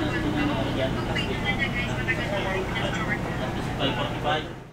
Yan, kasi, kasi, kasi,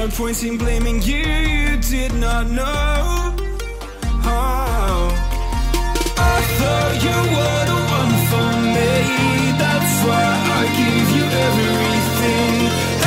No point in blaming you, you did not know. Oh. I thought you were the one for me. That's why I give you everything.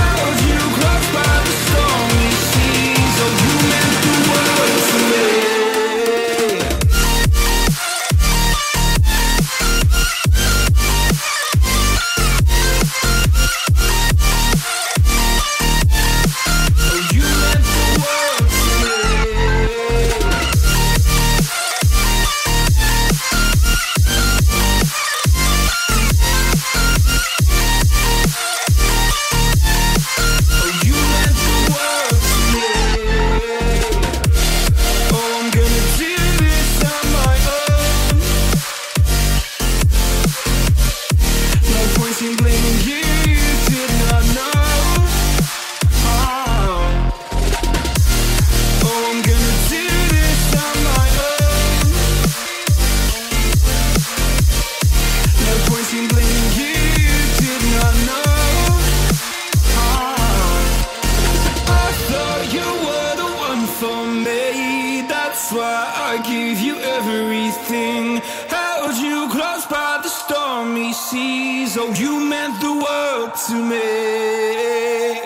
Why I give you everything. Held you close by the stormy seas. Oh, you meant the world to me.